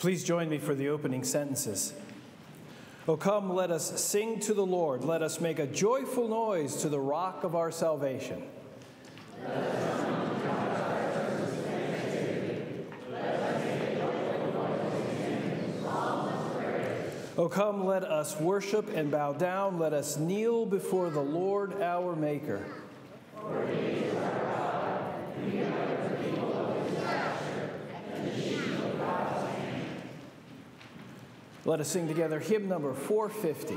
Please join me for the opening sentences. O come, let us sing to the Lord. Let us make a joyful noise to the rock of our salvation. O come, let us worship and bow down. Let us kneel before the Lord our Maker. Let us sing together hymn number 450.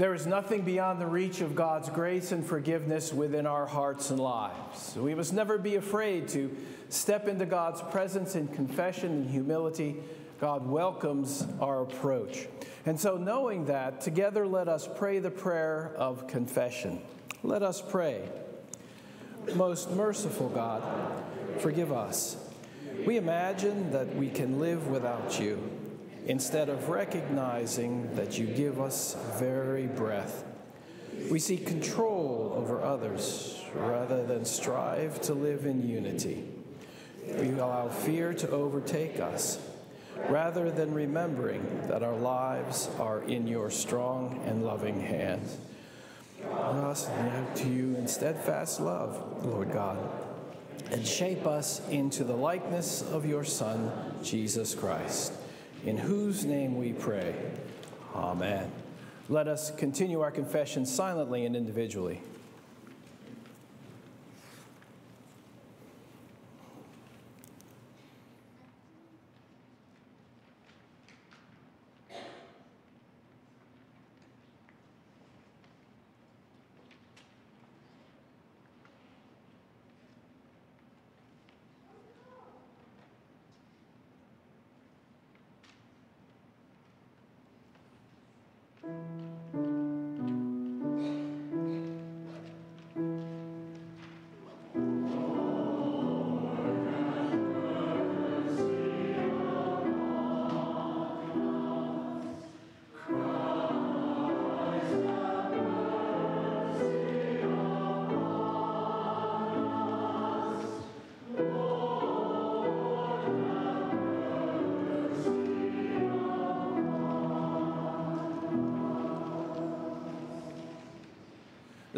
There is nothing beyond the reach of God's grace and forgiveness within our hearts and lives. We must never be afraid to step into God's presence in confession and humility. God welcomes our approach. And so, knowing that, together let us pray the prayer of confession. Let us pray. Most merciful God, forgive us. We imagine that we can live without you instead of recognizing that you give us very breath. We seek control over others rather than strive to live in unity. We allow fear to overtake us rather than remembering that our lives are in your strong and loving hands. Us to you in steadfast love, Lord God, and shape us into the likeness of your Son, Jesus Christ in whose name we pray. Amen. Let us continue our confession silently and individually.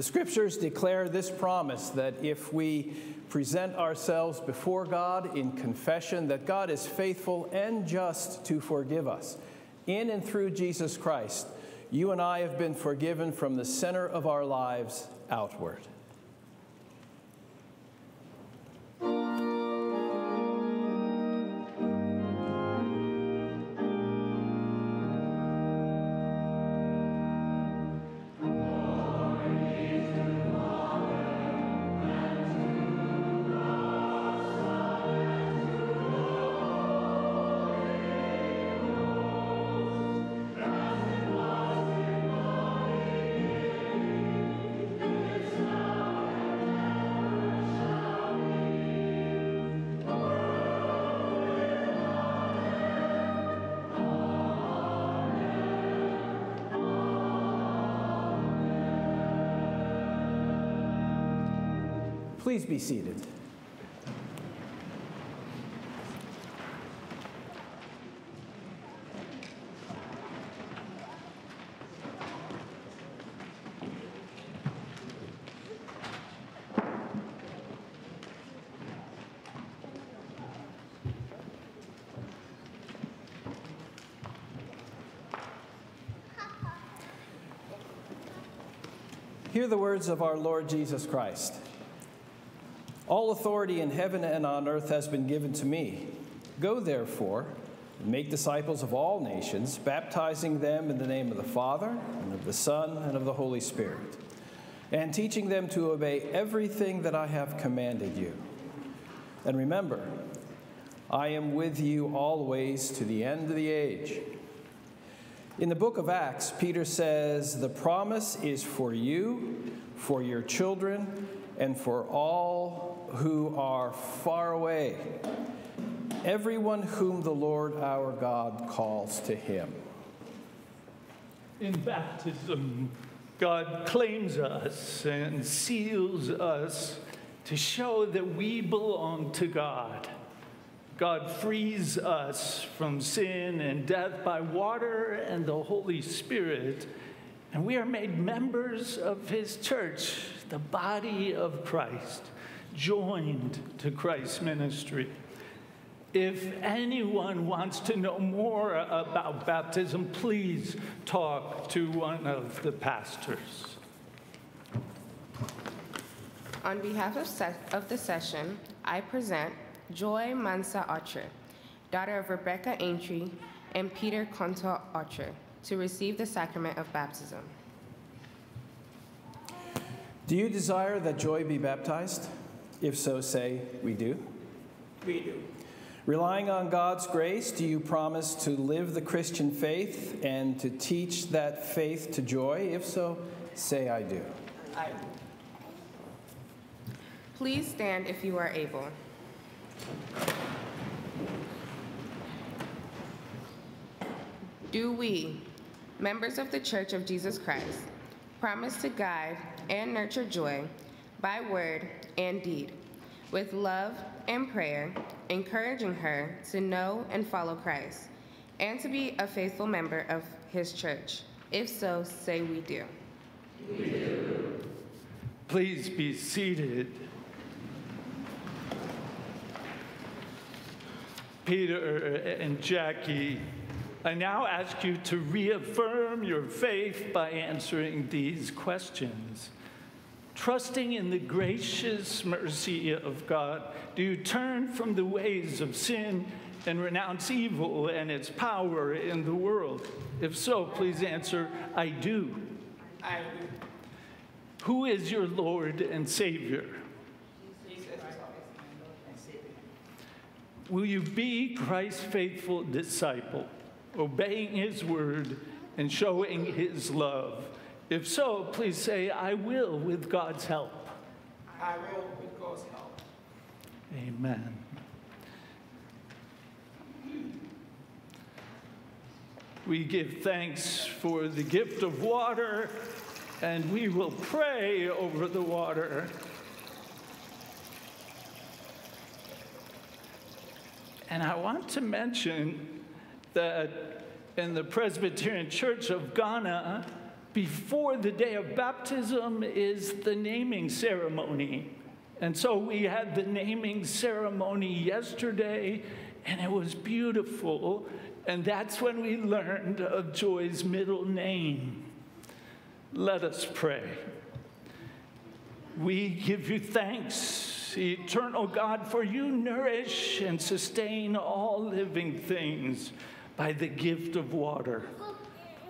The scriptures declare this promise that if we present ourselves before God in confession, that God is faithful and just to forgive us. In and through Jesus Christ, you and I have been forgiven from the center of our lives outward. Please be seated. Hear the words of our Lord Jesus Christ. All authority in heaven and on earth has been given to me. Go therefore and make disciples of all nations, baptizing them in the name of the Father, and of the Son, and of the Holy Spirit, and teaching them to obey everything that I have commanded you. And remember, I am with you always to the end of the age. In the book of Acts, Peter says, The promise is for you, for your children, and for all who are far away, everyone whom the Lord our God calls to him. In baptism, God claims us and seals us to show that we belong to God. God frees us from sin and death by water and the Holy Spirit, and we are made members of His church, the body of Christ joined to Christ's ministry. If anyone wants to know more about baptism, please talk to one of the pastors. On behalf of, se- of the session, I present Joy Mansa Ocher, daughter of Rebecca Aintree and Peter Conto Ocher, to receive the sacrament of baptism. Do you desire that Joy be baptized? If so, say, We do. We do. Relying on God's grace, do you promise to live the Christian faith and to teach that faith to joy? If so, say, I do. I do. Please stand if you are able. Do we, members of the Church of Jesus Christ, promise to guide and nurture joy by word and deed, with love and prayer, encouraging her to know and follow Christ, and to be a faithful member of his church? If so, say we do. We do. Please be seated. Peter and Jackie, I now ask you to reaffirm your faith by answering these questions. Trusting in the gracious mercy of God, do you turn from the ways of sin and renounce evil and its power in the world? If so, please answer, I do. I do. Who is your Lord and Savior? Jesus Christ, Lord and Savior. Will you be Christ's faithful disciple, obeying his word and showing his love? If so, please say, I will with God's help. I will with God's help. Amen. We give thanks for the gift of water, and we will pray over the water. And I want to mention that in the Presbyterian Church of Ghana, before the day of baptism is the naming ceremony. And so we had the naming ceremony yesterday, and it was beautiful. And that's when we learned of Joy's middle name. Let us pray. We give you thanks, eternal God, for you nourish and sustain all living things by the gift of water.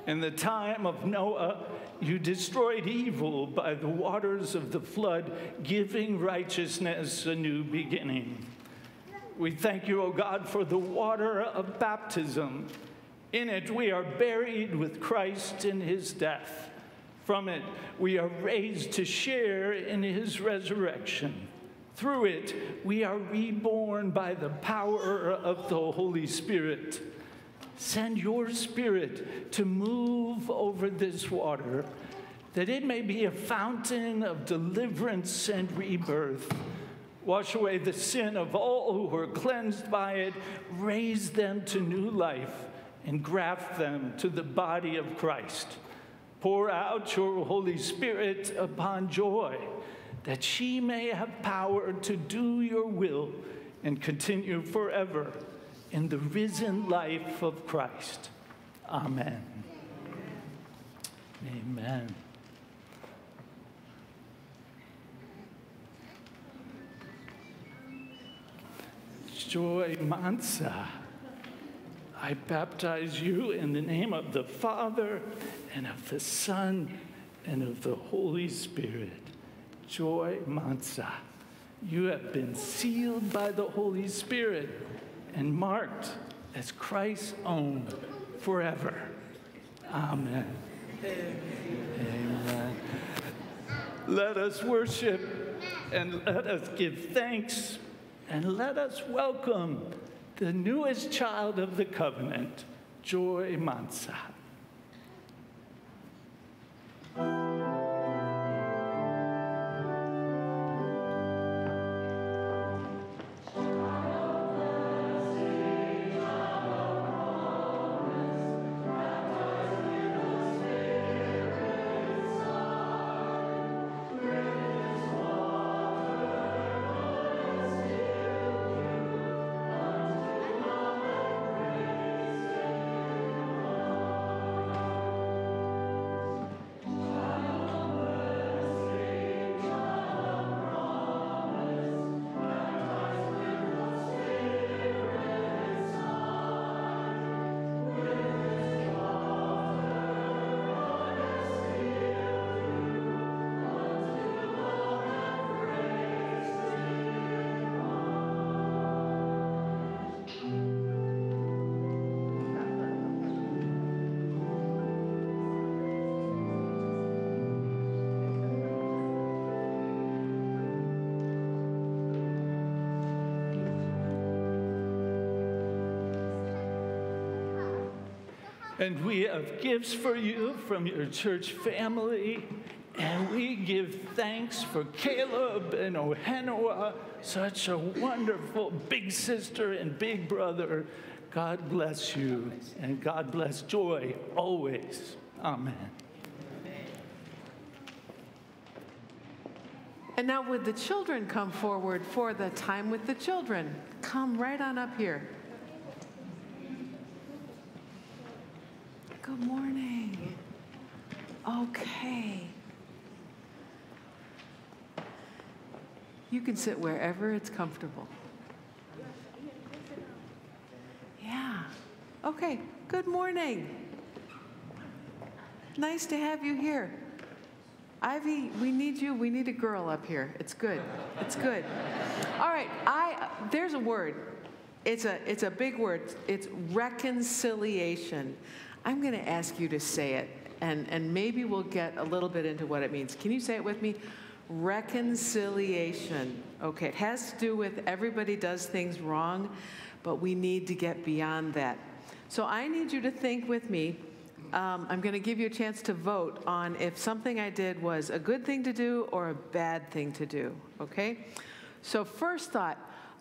In the time of Noah, you destroyed evil by the waters of the flood, giving righteousness a new beginning. We thank you, O God, for the water of baptism. In it, we are buried with Christ in his death. From it, we are raised to share in his resurrection. Through it, we are reborn by the power of the Holy Spirit. Send your spirit to move over this water, that it may be a fountain of deliverance and rebirth. Wash away the sin of all who are cleansed by it, raise them to new life, and graft them to the body of Christ. Pour out your Holy Spirit upon joy, that she may have power to do your will and continue forever in the risen life of Christ. Amen. Amen. Joy Mansa, I baptize you in the name of the Father and of the Son and of the Holy Spirit. Joy Mansa, you have been sealed by the Holy Spirit and marked as Christ's own forever. Amen. Amen. Let us worship and let us give thanks and let us welcome the newest child of the covenant, Joy Mansa. And we have gifts for you from your church family. And we give thanks for Caleb and Ohenoa, such a wonderful big sister and big brother. God bless you, and God bless joy always. Amen. And now, would the children come forward for the time with the children? Come right on up here. Good morning. Okay. You can sit wherever it's comfortable. Yeah. Okay. Good morning. Nice to have you here. Ivy, we need you. We need a girl up here. It's good. It's good. All right. I there's a word. It's a it's a big word. It's reconciliation. I'm going to ask you to say it, and, and maybe we'll get a little bit into what it means. Can you say it with me? Reconciliation. Okay, it has to do with everybody does things wrong, but we need to get beyond that. So I need you to think with me. Um, I'm going to give you a chance to vote on if something I did was a good thing to do or a bad thing to do, okay? So, first thought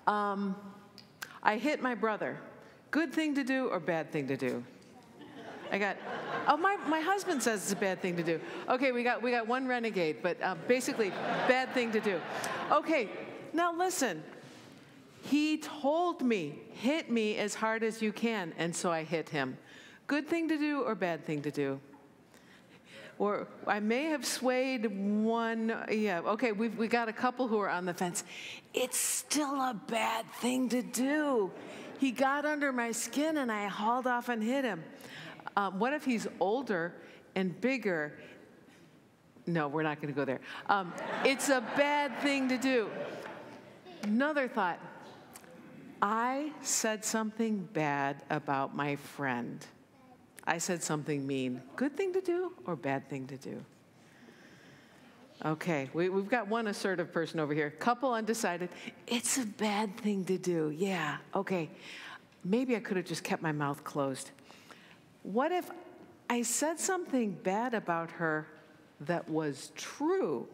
um, I hit my brother. Good thing to do or bad thing to do? I got Oh, my, my husband says it's a bad thing to do. Okay, we got, we got one renegade, but uh, basically, bad thing to do. Okay, now listen. He told me, hit me as hard as you can, and so I hit him. Good thing to do or bad thing to do? Or I may have swayed one, yeah, okay, we've we got a couple who are on the fence. It's still a bad thing to do. He got under my skin and I hauled off and hit him. Um, what if he's older and bigger? No, we're not going to go there. Um, it's a bad thing to do. Another thought I said something bad about my friend. I said something mean. Good thing to do or bad thing to do? Okay, we, have got one assertive person over here. Couple undecided. It's a bad thing to do. Yeah, okay. Maybe I could have just kept my mouth closed. What if I said something bad about her that was true?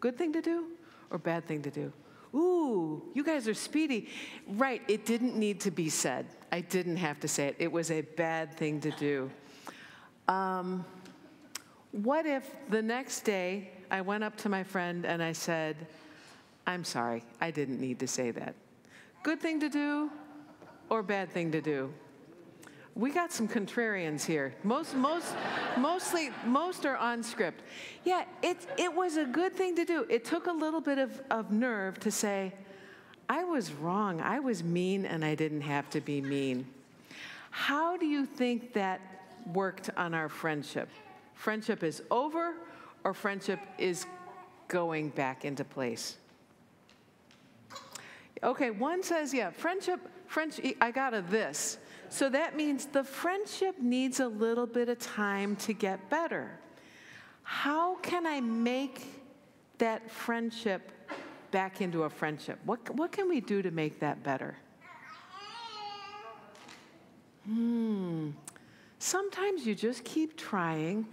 Good thing to do or bad thing to do? Ooh, you guys are speedy. Right, it didn't need to be said. I didn't have to say it. It was a bad thing to do. Um, what if the next day I went up to my friend and I said, I'm sorry, I didn't need to say that? Good thing to do or bad thing to do? We got some contrarians here. Most, most, mostly, most are on script. Yeah, it, it was a good thing to do. It took a little bit of, of nerve to say, I was wrong. I was mean and I didn't have to be mean. How do you think that worked on our friendship? Friendship is over or friendship is going back into place? Okay, one says, yeah, friendship, friendship, I got a this. So that means the friendship needs a little bit of time to get better. How can I make that friendship back into a friendship? What, what can we do to make that better? Hmm. Sometimes you just keep trying.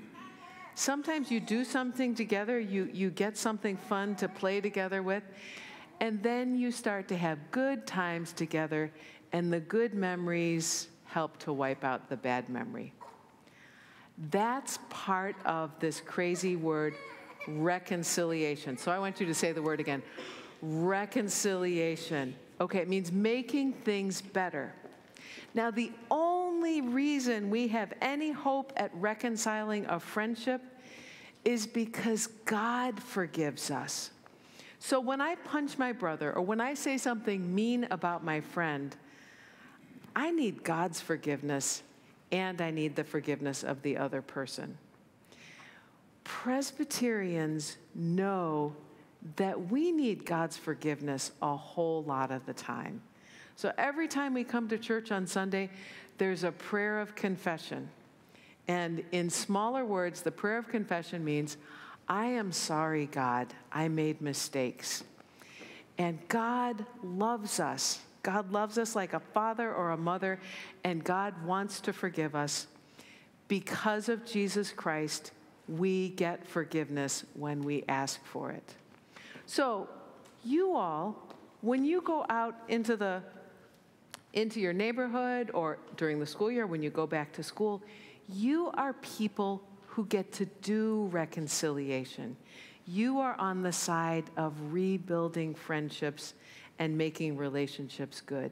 Sometimes you do something together, you, you get something fun to play together with, and then you start to have good times together and the good memories help to wipe out the bad memory. That's part of this crazy word, reconciliation. So I want you to say the word again reconciliation. Okay, it means making things better. Now, the only reason we have any hope at reconciling a friendship is because God forgives us. So when I punch my brother or when I say something mean about my friend, I need God's forgiveness and I need the forgiveness of the other person. Presbyterians know that we need God's forgiveness a whole lot of the time. So every time we come to church on Sunday, there's a prayer of confession. And in smaller words, the prayer of confession means, I am sorry, God, I made mistakes. And God loves us God loves us like a father or a mother, and God wants to forgive us. Because of Jesus Christ, we get forgiveness when we ask for it. So, you all, when you go out into the into your neighborhood or during the school year when you go back to school, you are people who get to do reconciliation. You are on the side of rebuilding friendships and making relationships good.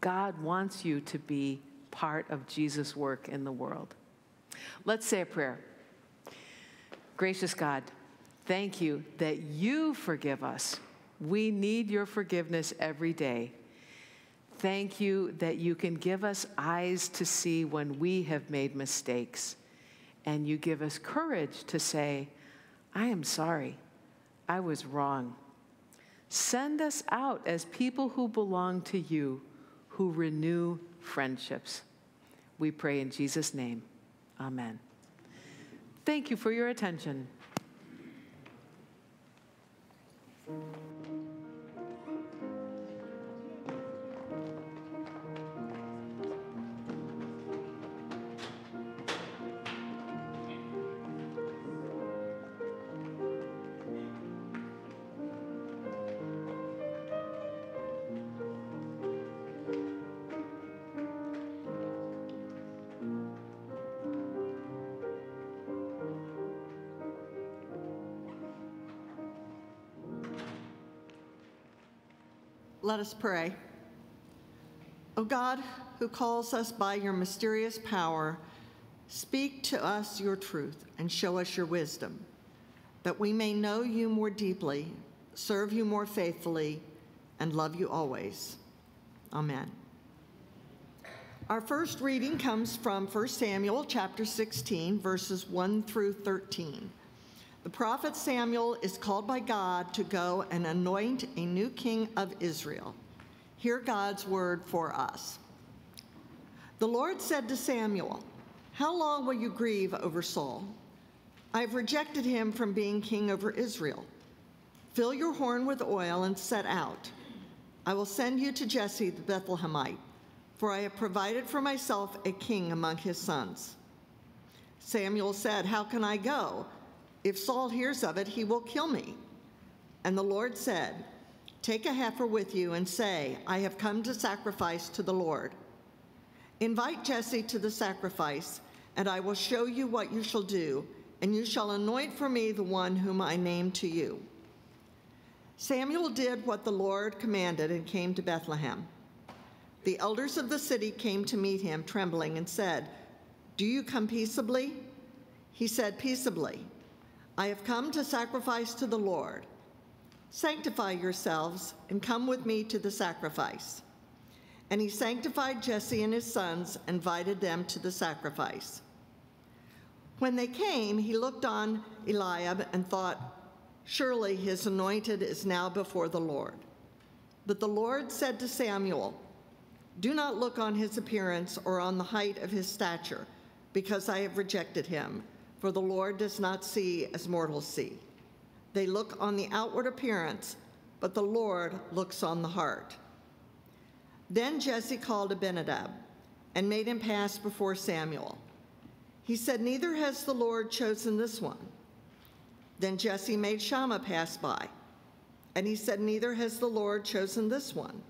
God wants you to be part of Jesus' work in the world. Let's say a prayer. Gracious God, thank you that you forgive us. We need your forgiveness every day. Thank you that you can give us eyes to see when we have made mistakes. And you give us courage to say, I am sorry. I was wrong. Send us out as people who belong to you, who renew friendships. We pray in Jesus' name. Amen. Thank you for your attention. Let us pray. O God, who calls us by your mysterious power, speak to us your truth and show us your wisdom, that we may know you more deeply, serve you more faithfully, and love you always. Amen. Our first reading comes from 1 Samuel chapter 16, verses 1 through 13. The prophet Samuel is called by God to go and anoint a new king of Israel. Hear God's word for us. The Lord said to Samuel, How long will you grieve over Saul? I have rejected him from being king over Israel. Fill your horn with oil and set out. I will send you to Jesse the Bethlehemite for I have provided for myself a king among his sons. Samuel said, How can I go? If Saul hears of it, he will kill me. And the Lord said, Take a heifer with you and say, I have come to sacrifice to the Lord. Invite Jesse to the sacrifice, and I will show you what you shall do, and you shall anoint for me the one whom I name to you. Samuel did what the Lord commanded and came to Bethlehem. The elders of the city came to meet him, trembling, and said, Do you come peaceably? He said, Peaceably. I have come to sacrifice to the Lord. Sanctify yourselves and come with me to the sacrifice. And he sanctified Jesse and his sons, and invited them to the sacrifice. When they came, he looked on Eliab and thought, Surely his anointed is now before the Lord. But the Lord said to Samuel, do not look on his appearance or on the height of his stature, because I have rejected him. For the Lord does not see as mortals see. They look on the outward appearance, but the Lord looks on the heart. Then Jesse called Abinadab and made him pass before Samuel. He said, Neither has the Lord chosen this one. Then Jesse made Shammah pass by, and he said, Neither has the Lord chosen this one.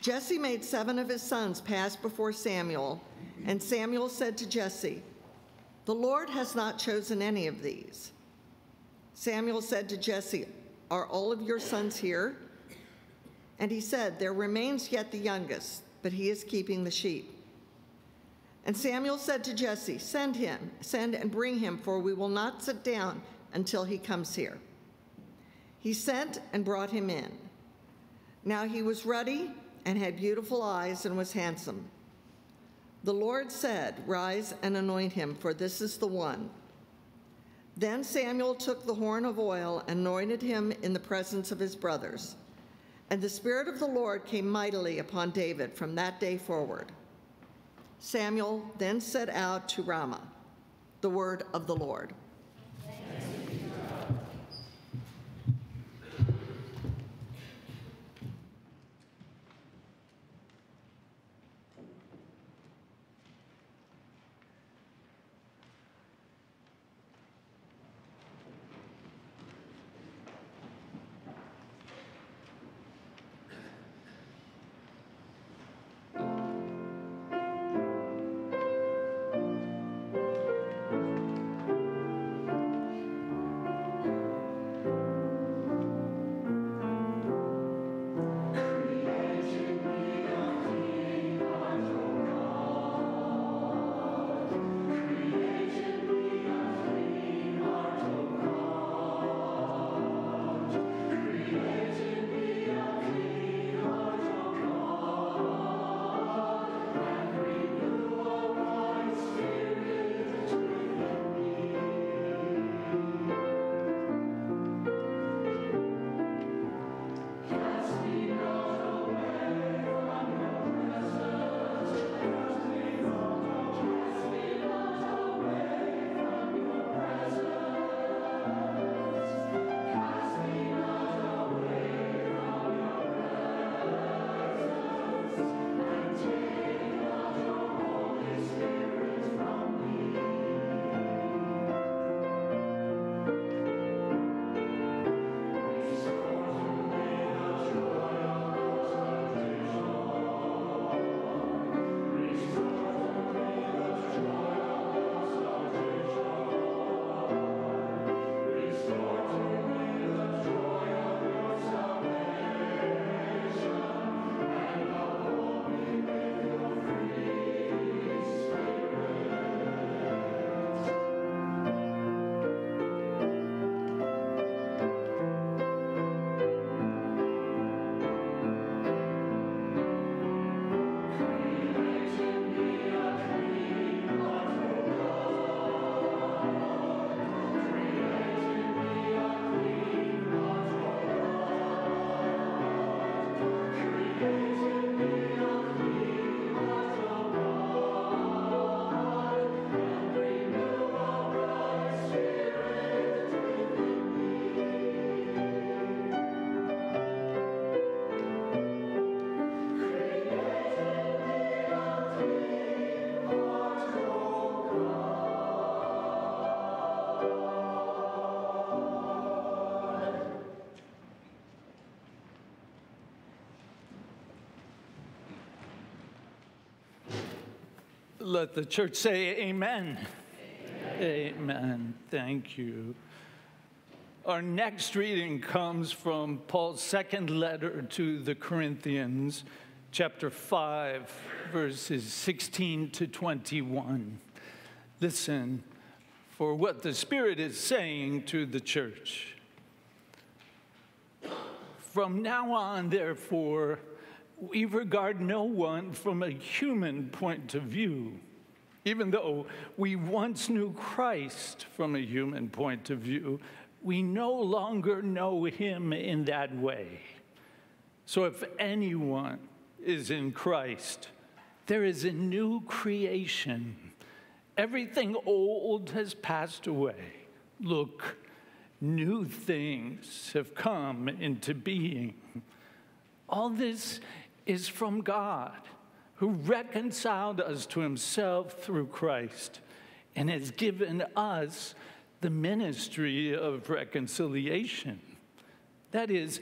Jesse made seven of his sons pass before Samuel, and Samuel said to Jesse, The Lord has not chosen any of these. Samuel said to Jesse, Are all of your sons here? And he said, There remains yet the youngest, but he is keeping the sheep. And Samuel said to Jesse, Send him, send and bring him, for we will not sit down until he comes here. He sent and brought him in. Now he was ruddy and had beautiful eyes and was handsome. The Lord said, Rise and anoint him, for this is the one. Then Samuel took the horn of oil and anointed him in the presence of his brothers. And the Spirit of the Lord came mightily upon David from that day forward. Samuel then set out to Ramah. The word of the Lord. Let the church say amen. amen. Amen. Thank you. Our next reading comes from Paul's second letter to the Corinthians, chapter 5, verses 16 to 21. Listen for what the Spirit is saying to the church. From now on, therefore, we regard no one from a human point of view, even though we once knew Christ from a human point of view. We no longer know him in that way. So if anyone is in Christ, there is a new creation. Everything old has passed away. Look, new things have come into being. All this is from God, who reconciled us to himself through Christ and has given us the ministry of reconciliation. That is,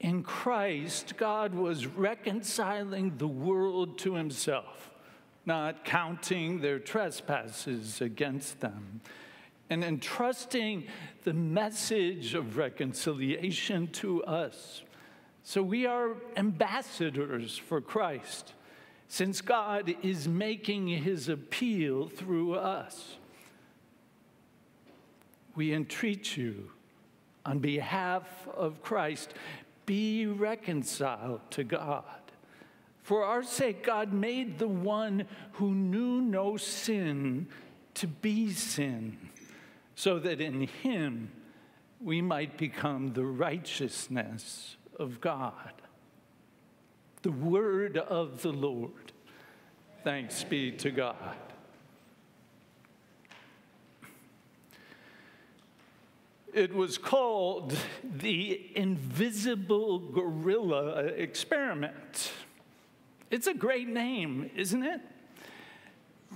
in Christ, God was reconciling the world to himself, not counting their trespasses against them, and entrusting the message of reconciliation to us. So we are ambassadors for Christ, since God is making his appeal through us. We entreat you on behalf of Christ, be reconciled to God. For our sake, God made the one who knew no sin to be sin, so that in him we might become the righteousness of God. The word of the Lord. Thanks be to God. It was called the invisible gorilla experiment. It's a great name, isn't it?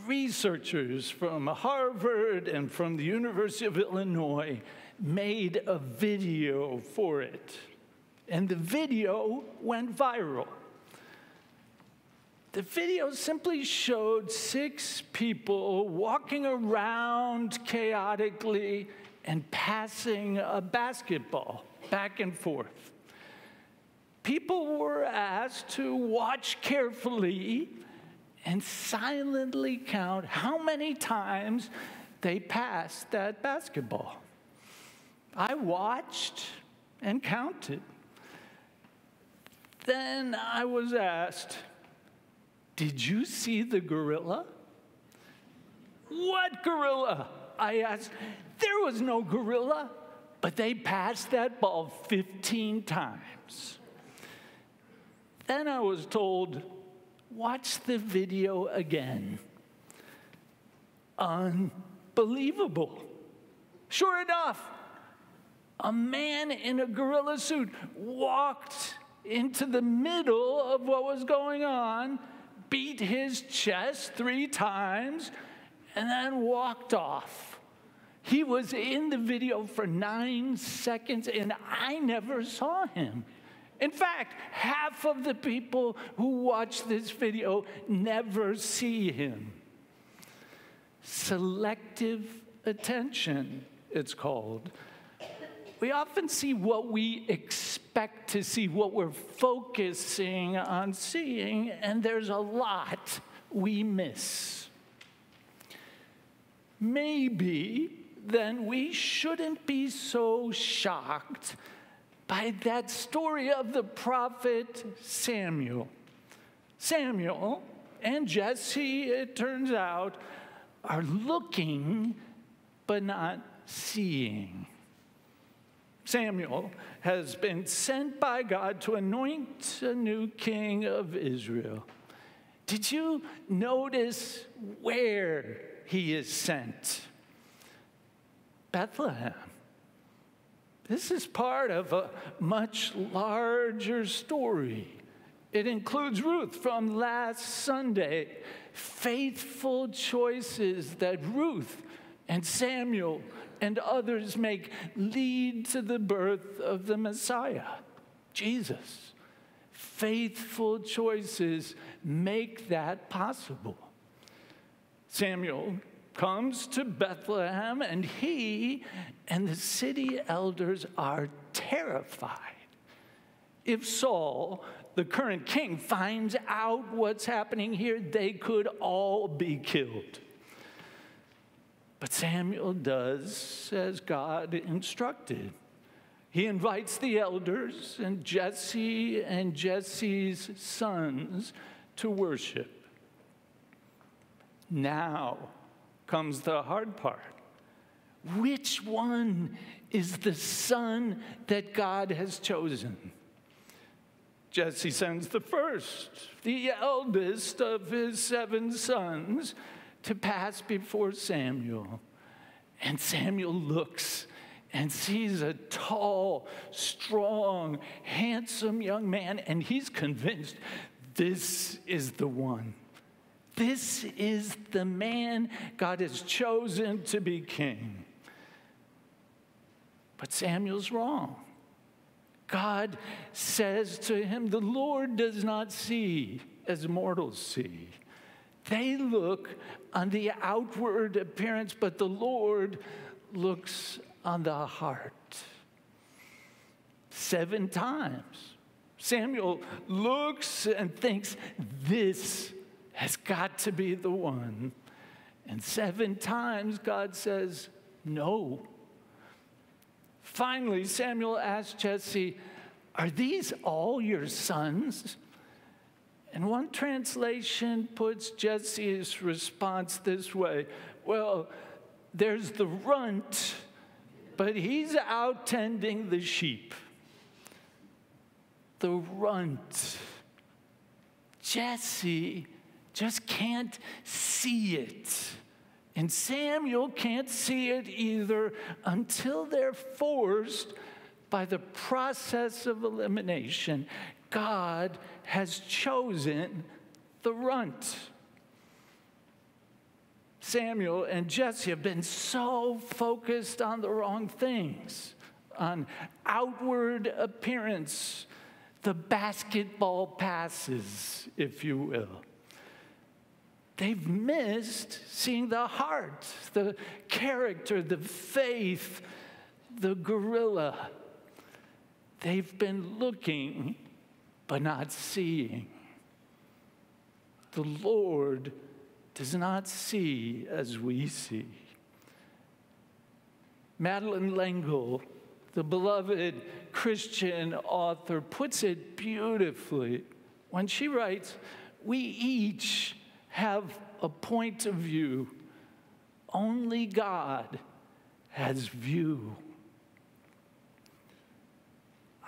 Researchers from Harvard and from the University of Illinois made a video for it and the video went viral. The video simply showed six people walking around chaotically and passing a basketball back and forth. People were asked to watch carefully and silently count how many times they passed that basketball. I watched and counted. Then I was asked, Did you see the gorilla? What gorilla? I asked. There was no gorilla, but they passed that ball 15 times. Then I was told, Watch the video again. Unbelievable. Sure enough, a man in a gorilla suit walked into the middle of what was going on, beat his chest three times, and then walked off. He was in the video for nine seconds, and I never saw him. In fact, half of the people who watch this video never see him. Selective attention, it's called we often see what we expect to see, what we're focusing on seeing, and there's a lot we miss. Maybe then we shouldn't be so shocked by that story of the prophet Samuel. Samuel and Jesse, it turns out, are looking but not seeing. Samuel has been sent by God to anoint a new king of Israel. Did you notice where he is sent? Bethlehem. This is part of a much larger story. It includes Ruth from last Sunday, faithful choices that Ruth and Samuel and others make lead to the birth of the Messiah, Jesus. Faithful choices make that possible. Samuel comes to Bethlehem, and he and the city elders are terrified. If Saul, the current king, finds out what's happening here, they could all be killed. But Samuel does as God instructed. He invites the elders and Jesse and Jesse's sons to worship. Now comes the hard part. Which one is the son that God has chosen? Jesse sends the first, the eldest of his seven sons, to pass before Samuel. And Samuel looks and sees a tall, strong, handsome young man, and he's convinced this is the one. This is the man God has chosen to be king. But Samuel's wrong. God says to him, The Lord does not see as mortals see. They look on the outward appearance, but the Lord looks on the heart. Seven times, Samuel looks and thinks, This has got to be the one. And seven times, God says, No. Finally, Samuel asks Jesse, Are these all your sons? And one translation puts Jesse's response this way Well, there's the runt, but he's out tending the sheep. The runt. Jesse just can't see it. And Samuel can't see it either until they're forced by the process of elimination. God has chosen the runt. Samuel and Jesse have been so focused on the wrong things, on outward appearance, the basketball passes, if you will. They've missed seeing the heart, the character, the faith, the gorilla. They've been looking but not seeing. The Lord does not see as we see. Madeleine L'Engle, the beloved Christian author, puts it beautifully when she writes, We each have a point of view, only God has view.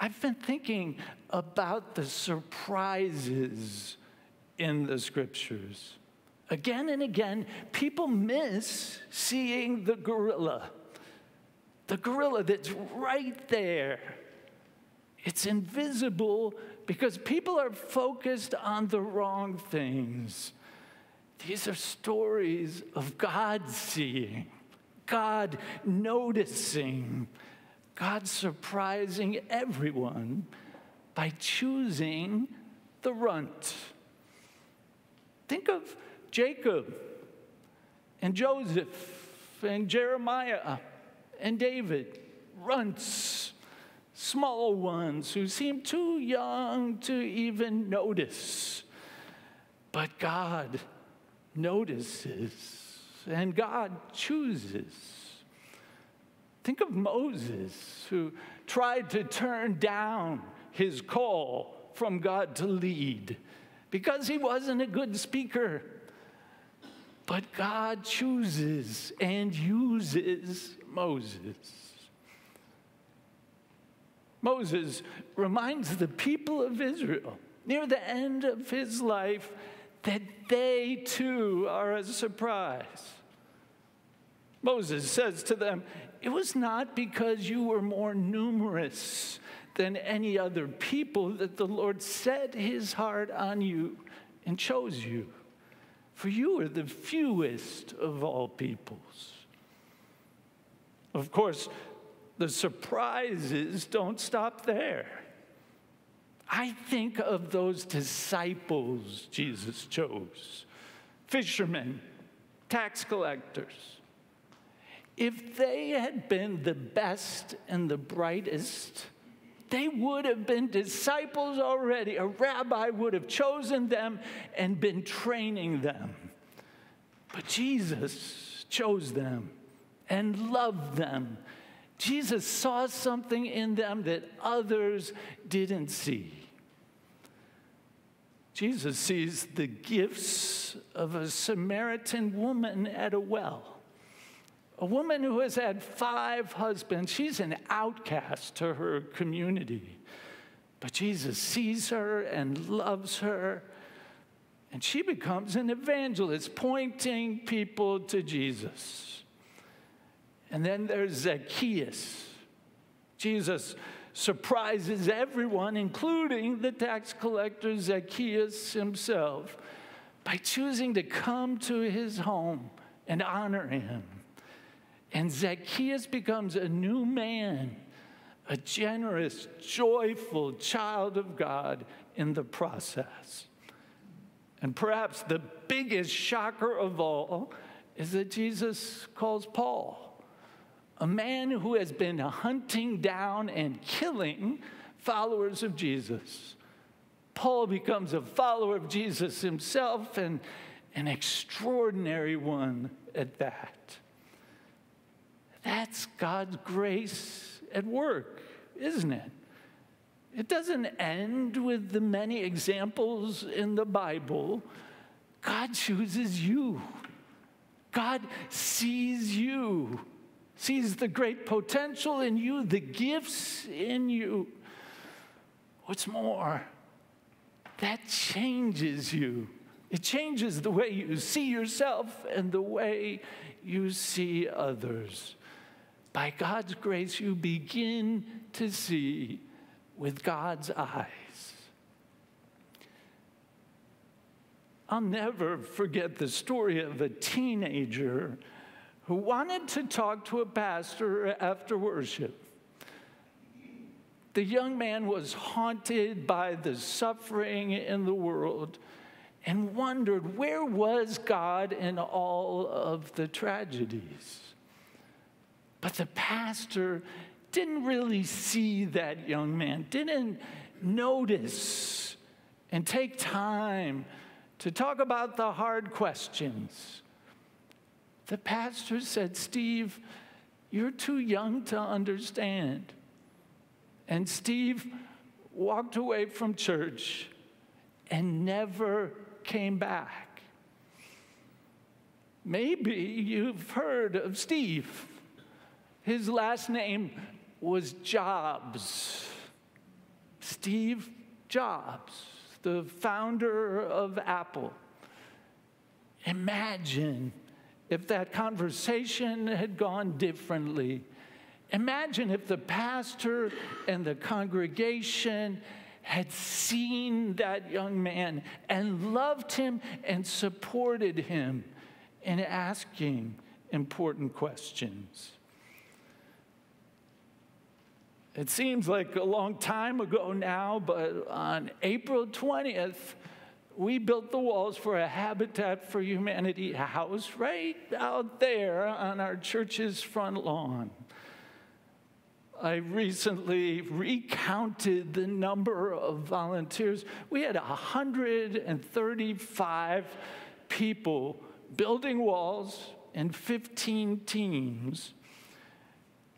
I've been thinking about the surprises in the scriptures. Again and again, people miss seeing the gorilla, the gorilla that's right there. It's invisible because people are focused on the wrong things. These are stories of God seeing, God noticing, God surprising everyone by choosing the runt. Think of Jacob and Joseph and Jeremiah and David, runts, small ones who seem too young to even notice. But God notices and God chooses. Think of Moses, who tried to turn down his call from God to lead because he wasn't a good speaker. But God chooses and uses Moses. Moses reminds the people of Israel near the end of his life that they too are a surprise. Moses says to them, It was not because you were more numerous than any other people that the Lord set his heart on you and chose you. For you are the fewest of all peoples. Of course, the surprises don't stop there. I think of those disciples Jesus chose fishermen, tax collectors. If they had been the best and the brightest, they would have been disciples already. A rabbi would have chosen them and been training them. But Jesus chose them and loved them. Jesus saw something in them that others didn't see. Jesus sees the gifts of a Samaritan woman at a well. A woman who has had five husbands, she's an outcast to her community. But Jesus sees her and loves her, and she becomes an evangelist, pointing people to Jesus. And then there's Zacchaeus. Jesus surprises everyone, including the tax collector Zacchaeus himself, by choosing to come to his home and honor him. And Zacchaeus becomes a new man, a generous, joyful child of God in the process. And perhaps the biggest shocker of all is that Jesus calls Paul a man who has been hunting down and killing followers of Jesus. Paul becomes a follower of Jesus himself and an extraordinary one at that. That's God's grace at work, isn't it? It doesn't end with the many examples in the Bible. God chooses you. God sees you sees the great potential in you, the gifts in you. What's more, that changes you. It changes the way you see yourself and the way you see others. By God's grace, you begin to see with God's eyes. I'll never forget the story of a teenager who wanted to talk to a pastor after worship. The young man was haunted by the suffering in the world and wondered where was God in all of the tragedies. But the pastor didn't really see that young man, didn't notice and take time to talk about the hard questions the pastor said, Steve, you're too young to understand. And Steve walked away from church and never came back. Maybe you've heard of Steve. His last name was Jobs. Steve Jobs, the founder of Apple. Imagine if that conversation had gone differently. Imagine if the pastor and the congregation had seen that young man and loved him and supported him in asking important questions. It seems like a long time ago now, but on April 20th, we built the walls for a Habitat for Humanity house right out there on our church's front lawn. I recently recounted the number of volunteers. We had 135 people building walls in 15 teams.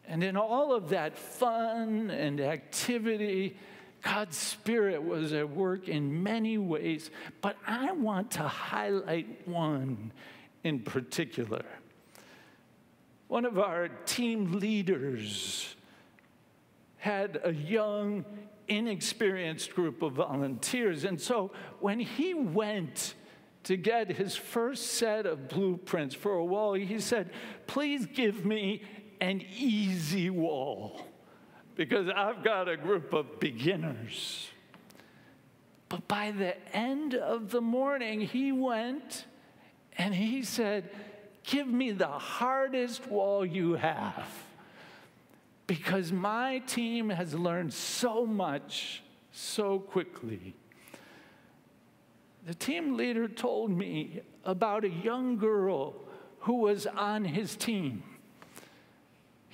And in all of that fun and activity, God's Spirit was at work in many ways, but I want to highlight one in particular. One of our team leaders had a young, inexperienced group of volunteers. And so when he went to get his first set of blueprints for a wall, he said, Please give me an easy wall because I've got a group of beginners. But by the end of the morning, he went and he said, Give me the hardest wall you have. Because my team has learned so much so quickly. The team leader told me about a young girl who was on his team.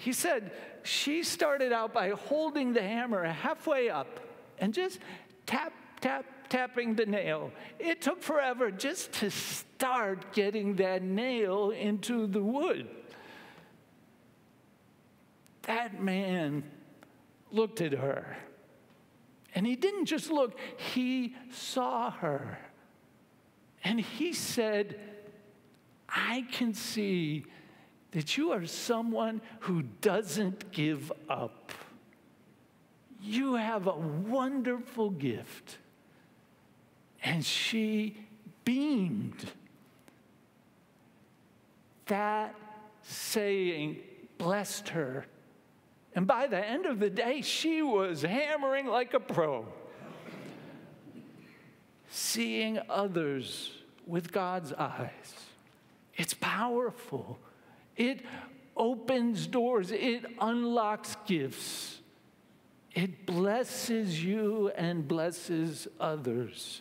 He said she started out by holding the hammer halfway up and just tap, tap, tapping the nail. It took forever just to start getting that nail into the wood. That man looked at her. And he didn't just look, he saw her. And he said, I can see that you are someone who doesn't give up. You have a wonderful gift. And she beamed. That saying blessed her. And by the end of the day, she was hammering like a pro. Seeing others with God's eyes. It's powerful. It opens doors, it unlocks gifts, it blesses you and blesses others.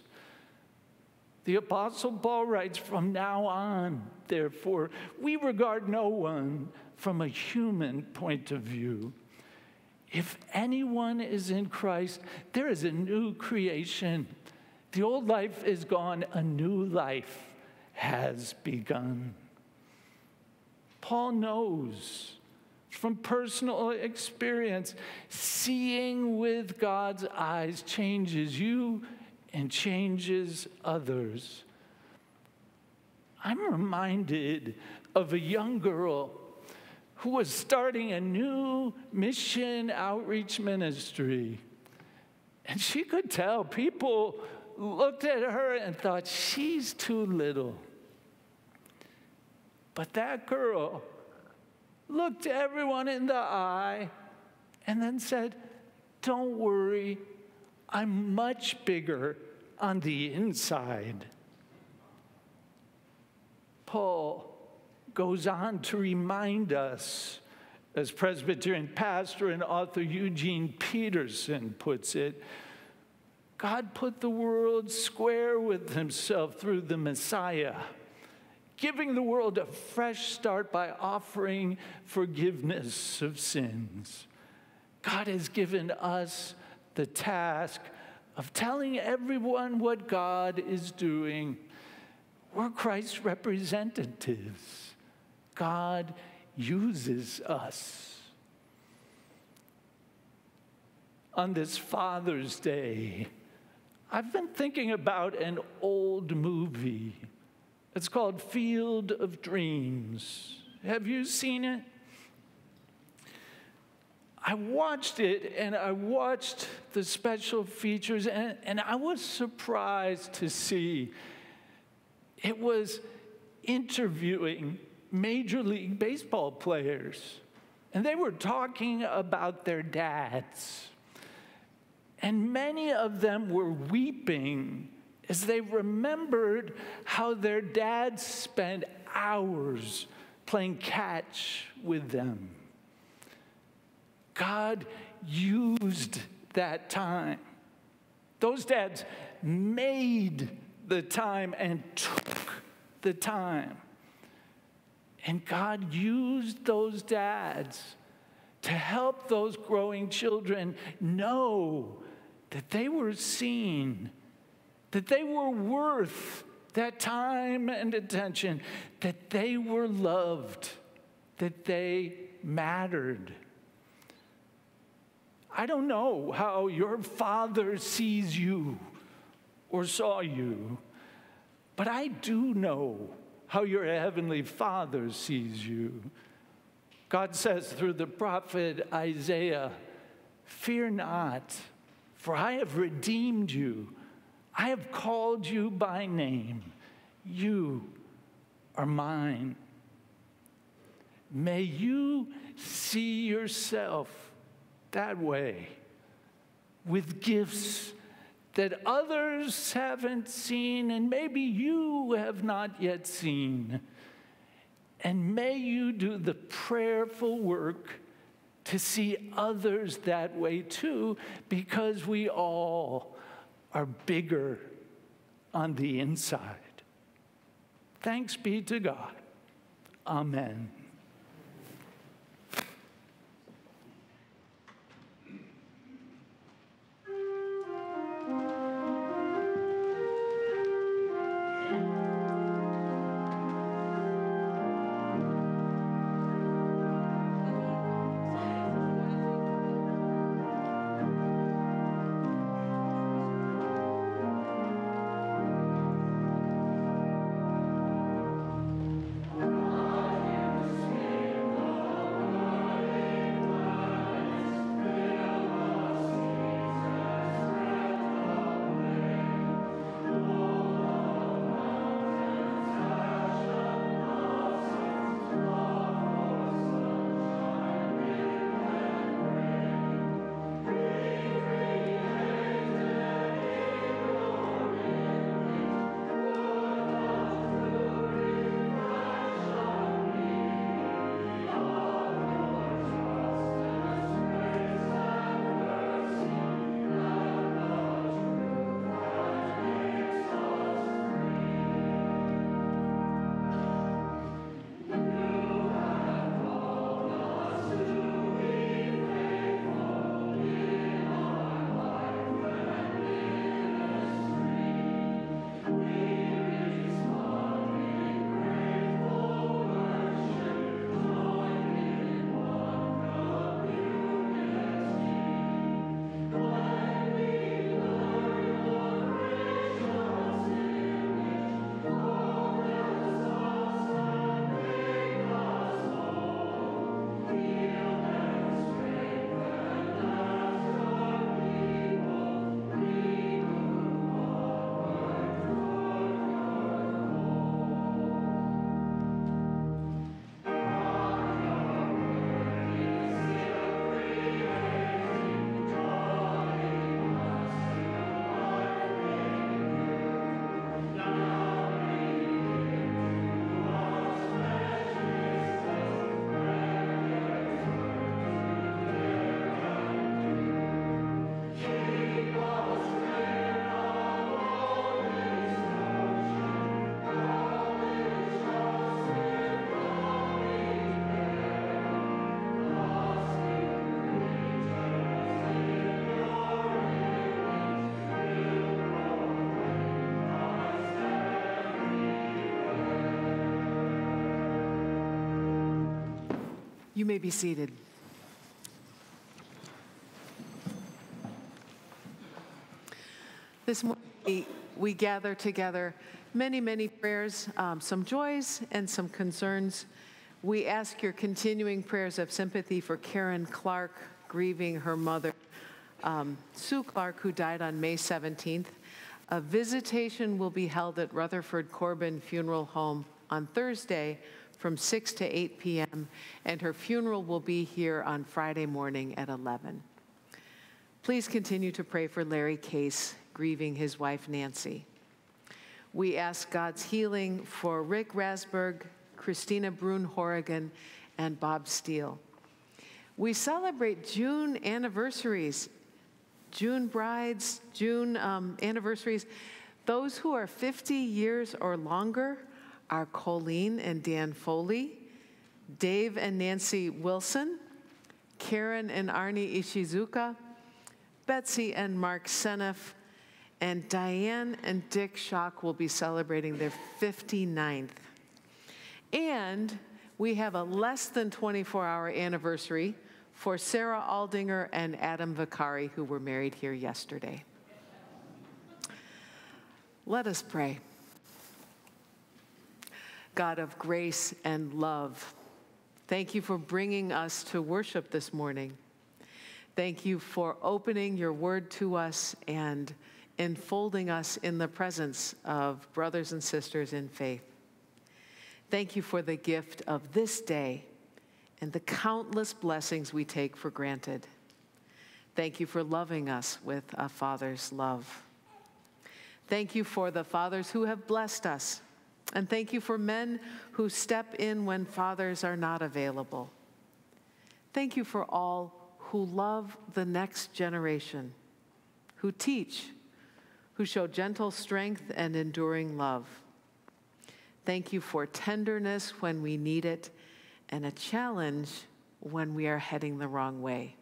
The Apostle Paul writes, From now on, therefore, we regard no one from a human point of view. If anyone is in Christ, there is a new creation. The old life is gone, a new life has begun. Paul knows from personal experience, seeing with God's eyes changes you and changes others. I'm reminded of a young girl who was starting a new mission outreach ministry. And she could tell people looked at her and thought, she's too little. But that girl looked everyone in the eye and then said, Don't worry, I'm much bigger on the inside. Paul goes on to remind us, as Presbyterian pastor and author Eugene Peterson puts it, God put the world square with himself through the Messiah giving the world a fresh start by offering forgiveness of sins. God has given us the task of telling everyone what God is doing. We're Christ's representatives. God uses us. On this Father's Day, I've been thinking about an old movie it's called Field of Dreams. Have you seen it? I watched it and I watched the special features, and, and I was surprised to see it was interviewing Major League Baseball players. And they were talking about their dads. And many of them were weeping as they remembered how their dads spent hours playing catch with them. God used that time. Those dads made the time and took the time. And God used those dads to help those growing children know that they were seen that they were worth that time and attention, that they were loved, that they mattered. I don't know how your father sees you or saw you, but I do know how your heavenly father sees you. God says through the prophet Isaiah, Fear not, for I have redeemed you. I have called you by name. You are mine. May you see yourself that way with gifts that others haven't seen and maybe you have not yet seen. And may you do the prayerful work to see others that way too, because we all are bigger on the inside. Thanks be to God. Amen. May be seated. This morning, we- we gather together many, many prayers, um, some joys and some concerns. We ask your continuing prayers of sympathy for Karen Clark, grieving her mother, um, Sue Clark, who died on May 17th. A visitation will be held at Rutherford Corbin Funeral Home on Thursday from 6 to 8 p.m., and her funeral will be here on Friday morning at 11. Please continue to pray for Larry Case, grieving his wife Nancy. We ask God's healing for Rick Rasberg, Christina Brun Horrigan, and Bob Steele. We celebrate June anniversaries, June brides, June um, anniversaries. Those who are 50 years or longer are Colleen and Dan Foley, Dave and Nancy Wilson, Karen and Arnie Ishizuka, Betsy and Mark Seneff, and Diane and Dick Schock will be celebrating their 59th. And we have a less than 24 hour anniversary for Sarah Aldinger and Adam Vicari, who were married here yesterday. Let us pray. God of grace and love, thank you for bringing us to worship this morning. Thank you for opening your word to us and enfolding us in the presence of brothers and sisters in faith. Thank you for the gift of this day and the countless blessings we take for granted. Thank you for loving us with a father's love. Thank you for the fathers who have blessed us. And thank you for men who step in when fathers are not available. Thank you for all who love the next generation, who teach, who show gentle strength and enduring love. Thank you for tenderness when we need it and a challenge when we are heading the wrong way.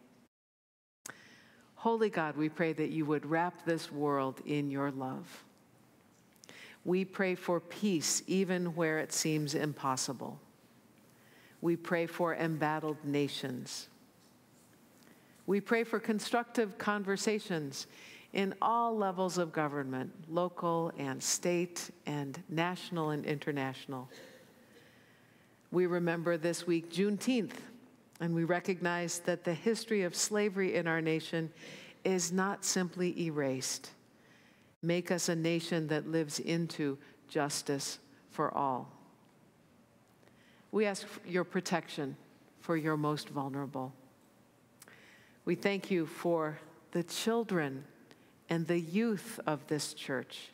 Holy God, we pray that you would wrap this world in your love. We pray for peace even where it seems impossible. We pray for embattled nations. We pray for constructive conversations in all levels of government, local and state and national and international. We remember this week Juneteenth, and we recognize that the history of slavery in our nation is not simply erased. Make us a nation that lives into justice for all. We ask your protection for your most vulnerable. We thank you for the children and the youth of this church.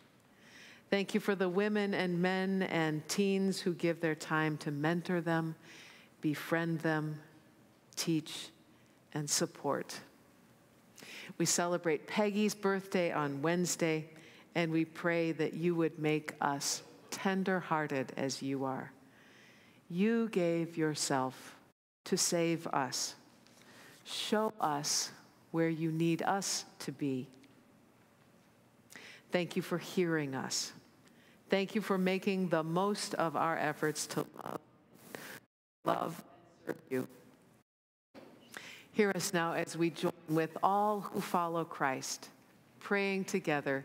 Thank you for the women and men and teens who give their time to mentor them, befriend them, teach, and support. We celebrate Peggy's birthday on Wednesday, and we pray that you would make us tender hearted as you are. You gave yourself to save us. Show us where you need us to be. Thank you for hearing us. Thank you for making the most of our efforts to love, love serve you. Hear us now as we join with all who follow Christ, praying together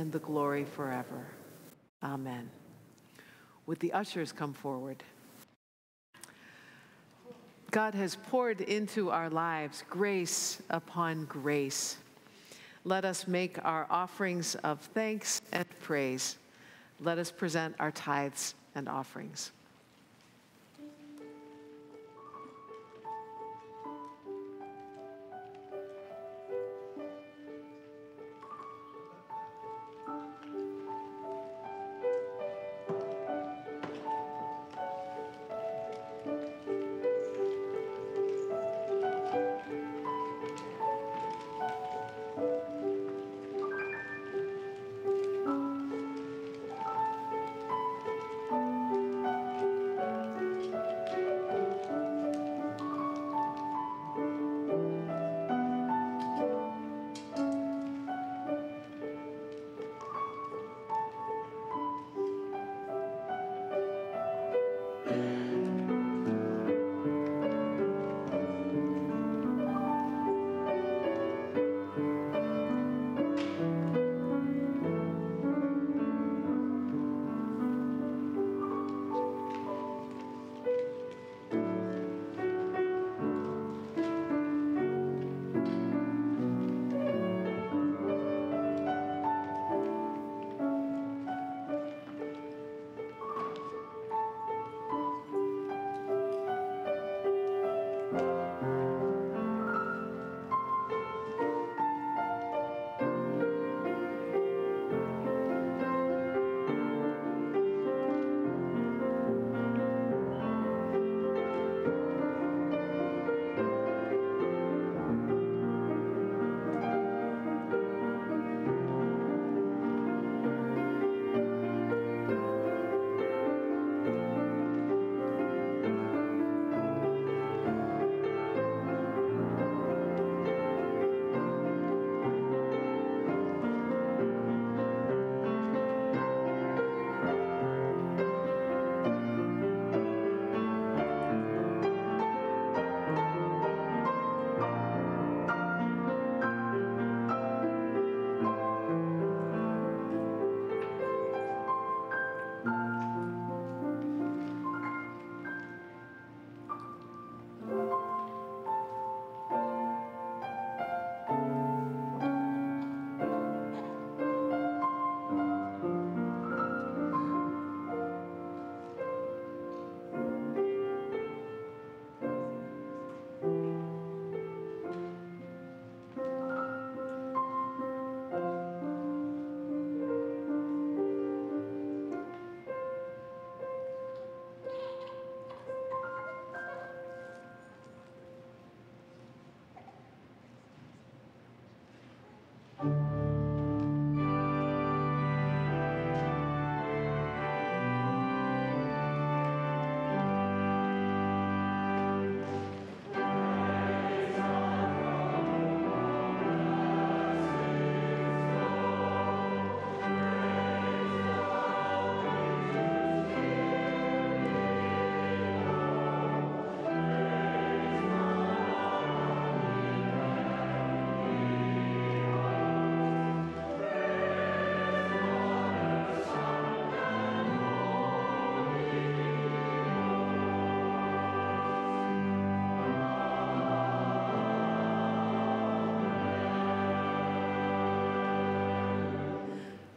and the glory forever. Amen. Would the ushers come forward? God has poured into our lives grace upon grace. Let us make our offerings of thanks and praise. Let us present our tithes and offerings.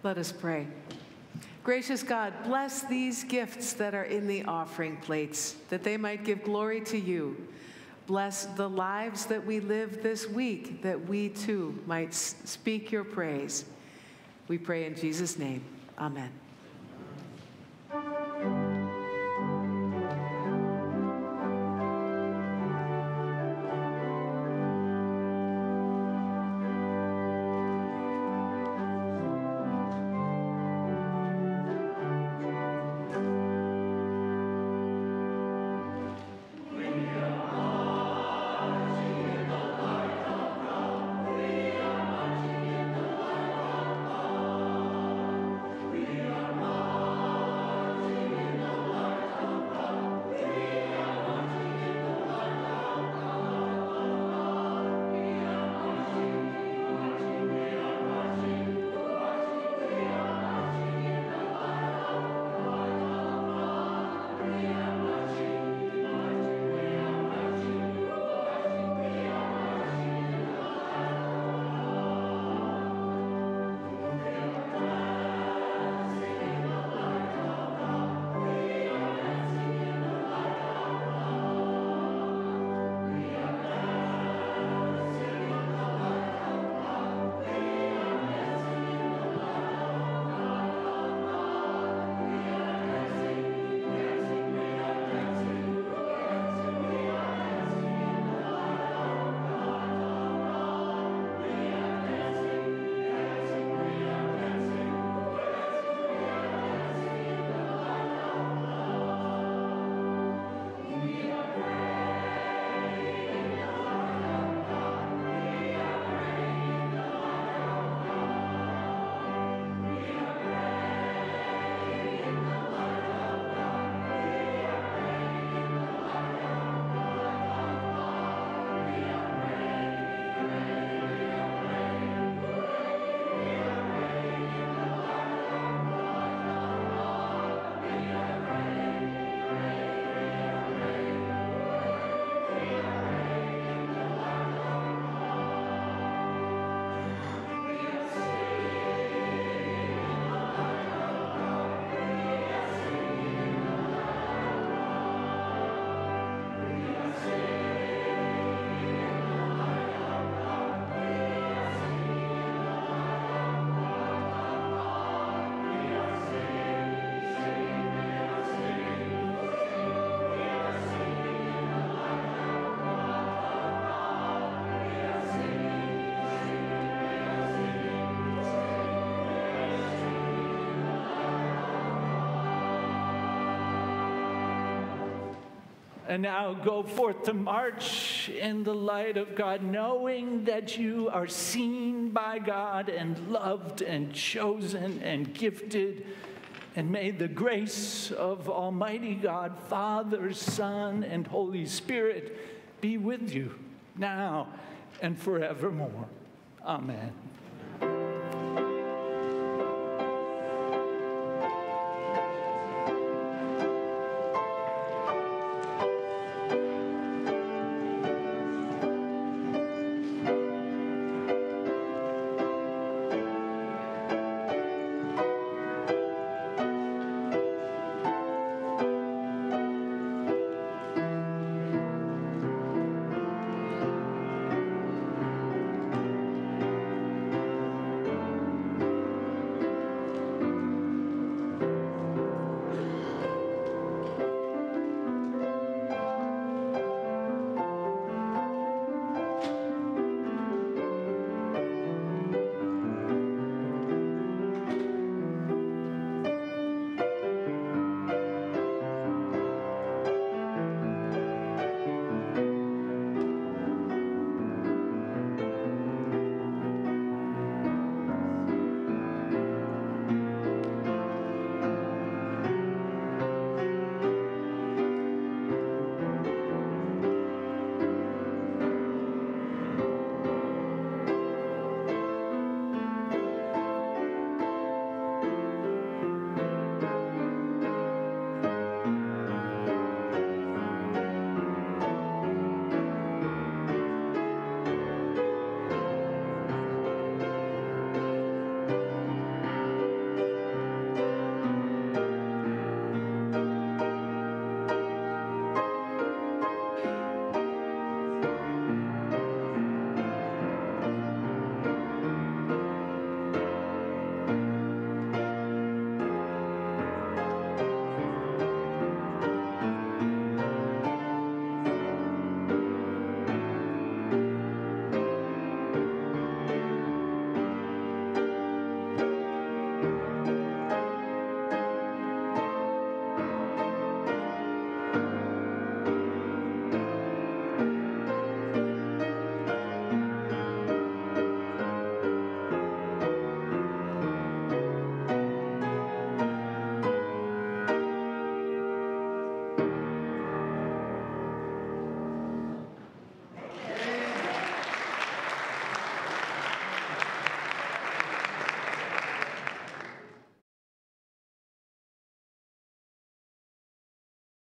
Let us pray. Gracious God, bless these gifts that are in the offering plates, that they might give glory to you. Bless the lives that we live this week, that we too might speak your praise. We pray in Jesus' name. Amen. And now go forth to march in the light of God, knowing that you are seen by God and loved and chosen and gifted. And may the grace of Almighty God, Father, Son, and Holy Spirit be with you now and forevermore. Amen.